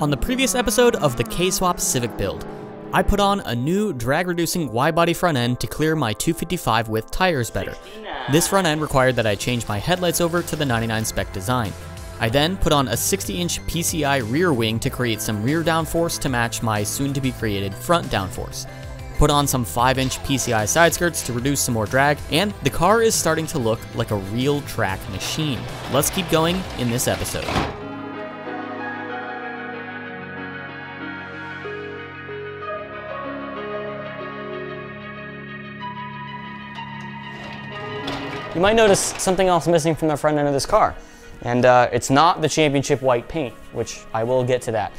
On the previous episode of the K-Swap Civic build, I put on a new drag-reducing Y-body front end to clear my 255 width tires better. This front end required that I change my headlights over to the 99 spec design. I then put on a 60-inch PCI rear wing to create some rear downforce to match my soon-to-be created front downforce. Put on some 5-inch PCI side skirts to reduce some more drag, and the car is starting to look like a real track machine. Let's keep going in this episode. You might notice something else missing from the front end of this car. And uh, it's not the championship white paint, which I will get to that.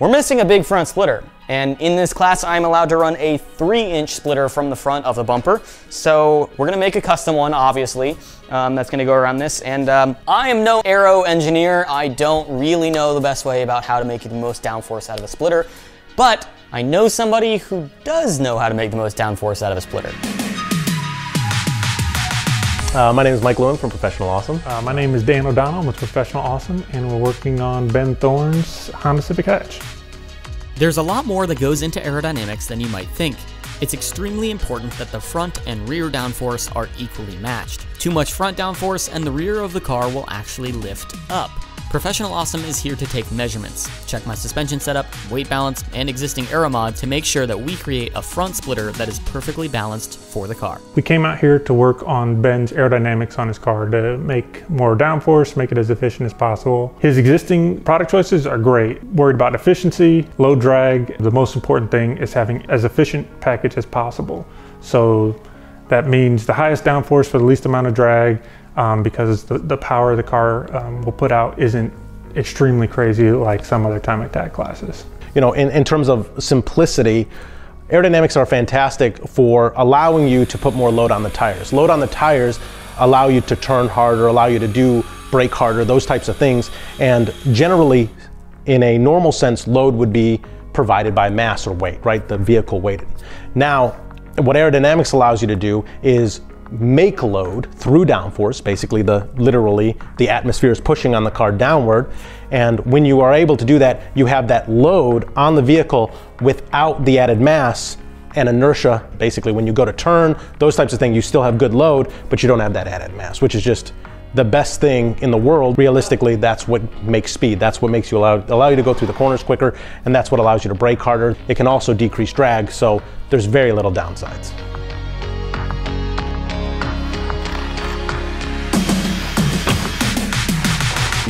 We're missing a big front splitter. And in this class, I'm allowed to run a three inch splitter from the front of the bumper. So we're gonna make a custom one, obviously, um, that's gonna go around this. And um, I am no aero engineer. I don't really know the best way about how to make the most downforce out of a splitter, but I know somebody who does know how to make the most downforce out of a splitter. Uh, my name is Mike Lewin from Professional Awesome. Uh, my name is Dan O'Donnell. I'm with Professional Awesome, and we're working on Ben Thorne's Honda Civic Hatch. There's a lot more that goes into aerodynamics than you might think. It's extremely important that the front and rear downforce are equally matched. Too much front downforce and the rear of the car will actually lift up. Professional Awesome is here to take measurements, check my suspension setup, weight balance, and existing aero mod to make sure that we create a front splitter that is perfectly balanced for the car. We came out here to work on Ben's aerodynamics on his car to make more downforce, make it as efficient as possible. His existing product choices are great. Worried about efficiency, low drag. The most important thing is having as efficient package as possible. So that means the highest downforce for the least amount of drag, um, because the, the power the car um, will put out isn't extremely crazy like some other time attack classes. You know, in, in terms of simplicity, aerodynamics are fantastic for allowing you to put more load on the tires. Load on the tires allow you to turn harder, allow you to do brake harder, those types of things. And generally, in a normal sense, load would be provided by mass or weight, right? The vehicle weighted. Now, what aerodynamics allows you to do is make load through downforce, basically the literally the atmosphere is pushing on the car downward. And when you are able to do that, you have that load on the vehicle without the added mass and inertia. Basically, when you go to turn, those types of things, you still have good load, but you don't have that added mass, which is just the best thing in the world. Realistically, that's what makes speed. That's what makes you allow, allow you to go through the corners quicker, and that's what allows you to brake harder. It can also decrease drag, so there's very little downsides.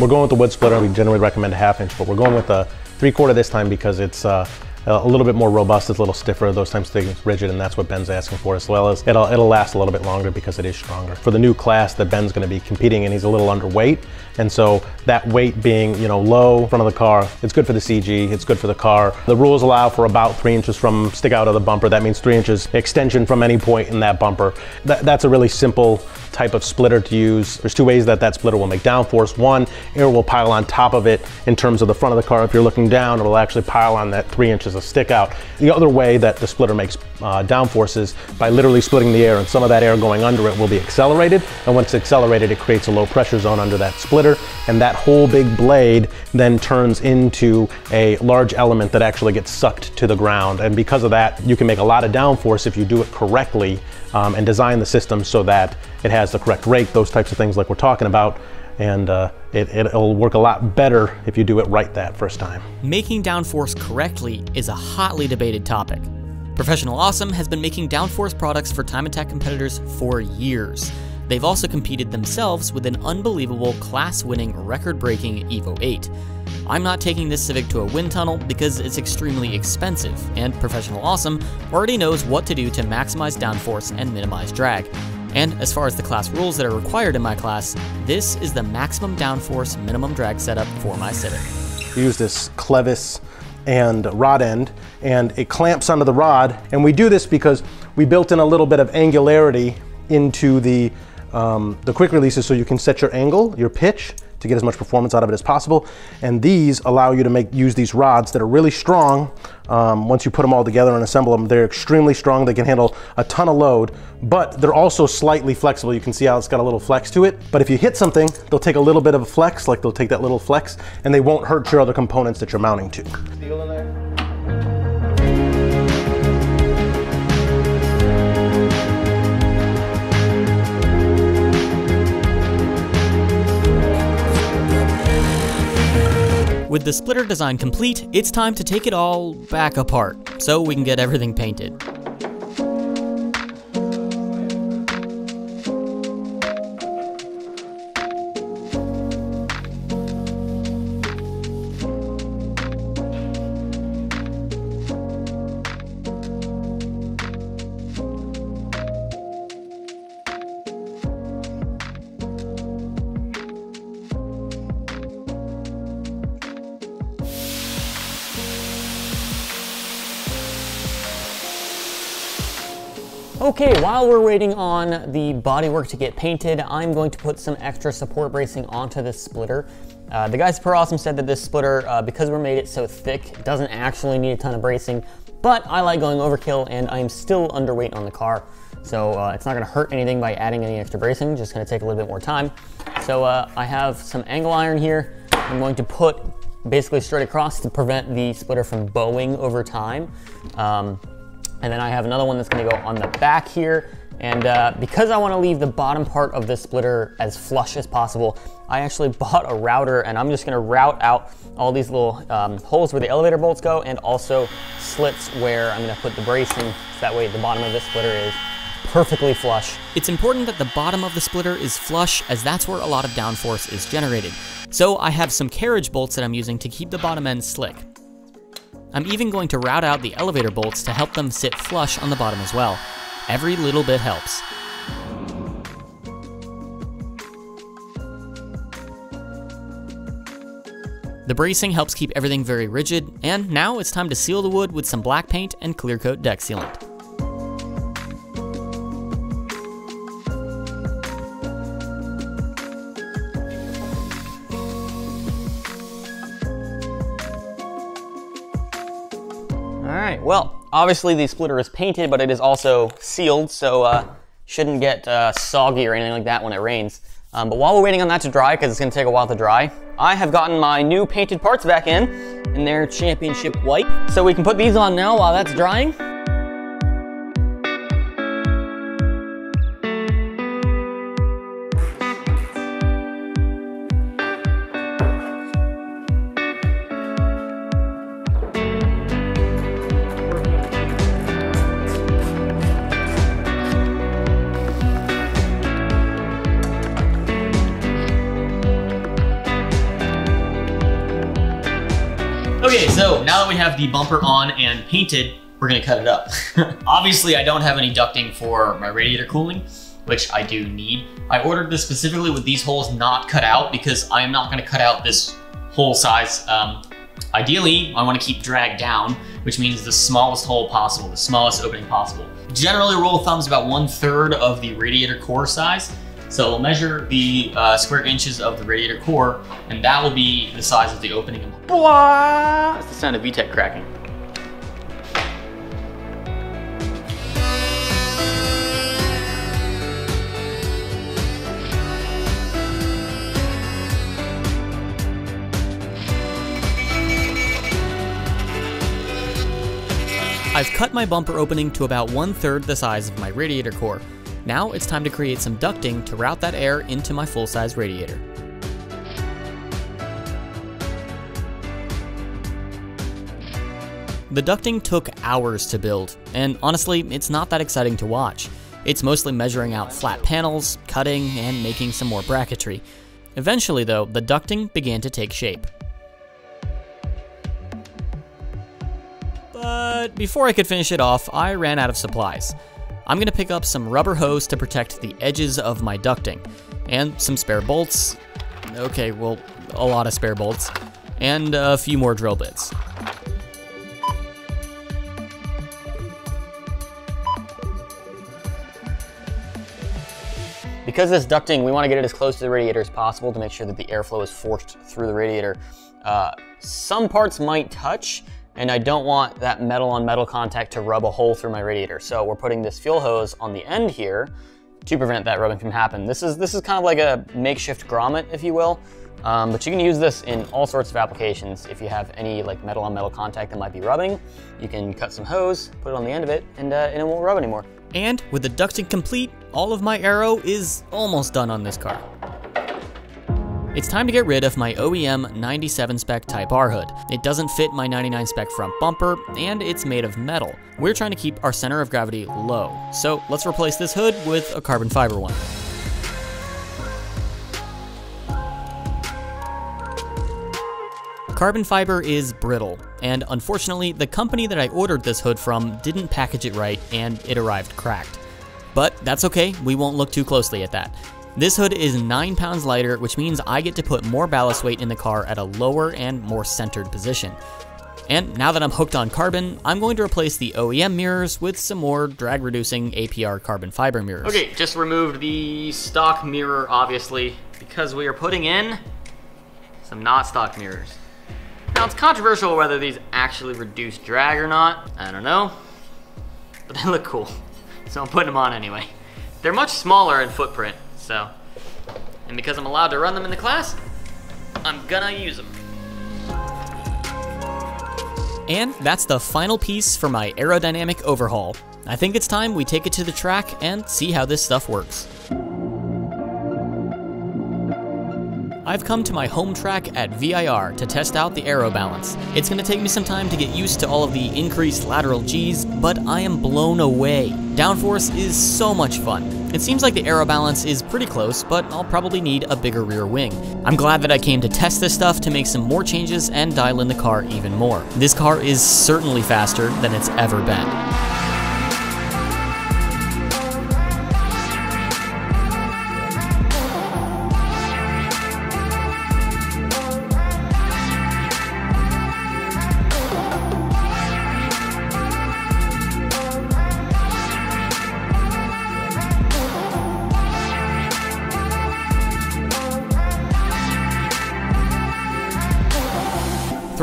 We're going with the wood splitter. We generally recommend a half inch, but we're going with a three quarter this time because it's uh, a little bit more robust, it's a little stiffer, those times things rigid, and that's what Ben's asking for, as well as it'll, it'll last a little bit longer because it is stronger. For the new class that Ben's gonna be competing in, he's a little underweight, and so that weight being, you know, low front of the car, it's good for the CG, it's good for the car. The rules allow for about three inches from stick out of the bumper. That means three inches extension from any point in that bumper. That, that's a really simple type of splitter to use. There's two ways that that splitter will make downforce. One, air will pile on top of it in terms of the front of the car. If you're looking down, it will actually pile on that three inches of stick out. The other way that the splitter makes uh, downforce is by literally splitting the air and some of that air going under it will be accelerated. And once it's accelerated, it creates a low pressure zone under that splitter. And that whole big blade then turns into a large element that actually gets sucked to the ground. And because of that, you can make a lot of downforce if you do it correctly um, and design the system so that it has the correct rake, those types of things like we're talking about. And uh, it, it'll work a lot better if you do it right that first time. Making downforce correctly is a hotly debated topic. Professional Awesome has been making downforce products for time attack competitors for years. They've also competed themselves with an unbelievable class winning, record breaking Evo 8. I'm not taking this Civic to a wind tunnel because it's extremely expensive, and Professional Awesome already knows what to do to maximize downforce and minimize drag. And as far as the class rules that are required in my class, this is the maximum downforce minimum drag setup for my Civic. We use this clevis and rod end and it clamps onto the rod and we do this because we built in a little bit of angularity into the um, the quick releases so you can set your angle, your pitch, to get as much performance out of it as possible. And these allow you to make use these rods that are really strong. Um, once you put them all together and assemble them, they're extremely strong. They can handle a ton of load, but they're also slightly flexible. You can see how it's got a little flex to it. But if you hit something, they'll take a little bit of a flex, like they'll take that little flex, and they won't hurt your other components that you're mounting to. With the splitter design complete, it's time to take it all back apart, so we can get everything painted. Okay, while we're waiting on the bodywork to get painted, I'm going to put some extra support bracing onto this splitter. Uh, the guys at Pro Awesome said that this splitter, uh, because we made it so thick, doesn't actually need a ton of bracing, but I like going overkill and I'm still underweight on the car. So uh, it's not gonna hurt anything by adding any extra bracing, just gonna take a little bit more time. So uh, I have some angle iron here. I'm going to put basically straight across to prevent the splitter from bowing over time. Um, and then I have another one that's gonna go on the back here. And uh, because I wanna leave the bottom part of this splitter as flush as possible, I actually bought a router and I'm just gonna route out all these little um, holes where the elevator bolts go and also slits where I'm gonna put the bracing so that way the bottom of this splitter is perfectly flush. It's important that the bottom of the splitter is flush as that's where a lot of downforce is generated. So I have some carriage bolts that I'm using to keep the bottom end slick. I'm even going to route out the elevator bolts to help them sit flush on the bottom as well. Every little bit helps. The bracing helps keep everything very rigid, and now it's time to seal the wood with some black paint and clear coat deck sealant. Obviously the splitter is painted, but it is also sealed, so uh, shouldn't get uh, soggy or anything like that when it rains. Um, but while we're waiting on that to dry, because it's gonna take a while to dry, I have gotten my new painted parts back in, in their championship white. So we can put these on now while that's drying. We have the bumper on and painted, we're gonna cut it up. Obviously, I don't have any ducting for my radiator cooling, which I do need. I ordered this specifically with these holes not cut out because I am not gonna cut out this hole size. Um, ideally, I wanna keep drag down, which means the smallest hole possible, the smallest opening possible. Generally, rule of thumb is about one third of the radiator core size. So we'll measure the uh, square inches of the radiator core, and that will be the size of the opening. Blah! That's the sound of VTEC cracking. I've cut my bumper opening to about one third the size of my radiator core. Now it's time to create some ducting to route that air into my full-size radiator. The ducting took hours to build, and honestly, it's not that exciting to watch. It's mostly measuring out flat panels, cutting, and making some more bracketry. Eventually, though, the ducting began to take shape. But before I could finish it off, I ran out of supplies. I'm gonna pick up some rubber hose to protect the edges of my ducting, and some spare bolts. Okay, well, a lot of spare bolts, and a few more drill bits. Because this ducting, we want to get it as close to the radiator as possible to make sure that the airflow is forced through the radiator. Uh, some parts might touch, and I don't want that metal on metal contact to rub a hole through my radiator. So we're putting this fuel hose on the end here to prevent that rubbing from happening. This is this is kind of like a makeshift grommet, if you will. Um, but you can use this in all sorts of applications. If you have any like metal on metal contact that might be rubbing, you can cut some hose, put it on the end of it, and, uh, and it won't rub anymore. And with the ducting complete, all of my aero is almost done on this car. It's time to get rid of my OEM 97 spec Type R hood. It doesn't fit my 99 spec front bumper, and it's made of metal. We're trying to keep our center of gravity low, so let's replace this hood with a carbon fiber one. Carbon fiber is brittle, and unfortunately, the company that I ordered this hood from didn't package it right and it arrived cracked. But that's okay, we won't look too closely at that. This hood is 9 pounds lighter, which means I get to put more ballast weight in the car at a lower and more centered position. And now that I'm hooked on carbon, I'm going to replace the OEM mirrors with some more drag reducing APR carbon fiber mirrors. Okay, just removed the stock mirror, obviously, because we are putting in some not stock mirrors. Now it's controversial whether these actually reduce drag or not, I don't know, but they look cool, so I'm putting them on anyway. They're much smaller in footprint, so, and because I'm allowed to run them in the class, I'm gonna use them. And that's the final piece for my aerodynamic overhaul. I think it's time we take it to the track and see how this stuff works. I've come to my home track at VIR to test out the aero balance. It's going to take me some time to get used to all of the increased lateral Gs, but I am blown away. Downforce is so much fun. It seems like the aero balance is pretty close, but I'll probably need a bigger rear wing. I'm glad that I came to test this stuff to make some more changes and dial in the car even more. This car is certainly faster than it's ever been.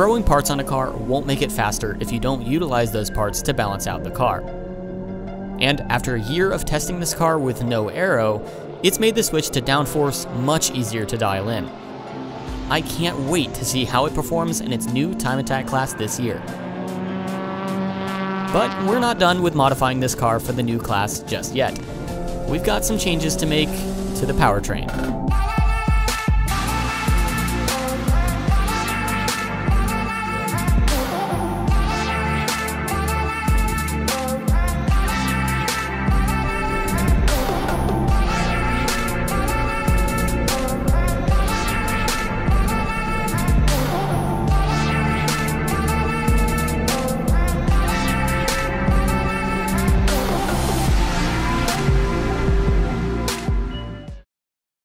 Throwing parts on a car won't make it faster if you don't utilize those parts to balance out the car. And after a year of testing this car with no aero, it's made the switch to downforce much easier to dial in. I can't wait to see how it performs in its new time attack class this year. But we're not done with modifying this car for the new class just yet. We've got some changes to make to the powertrain.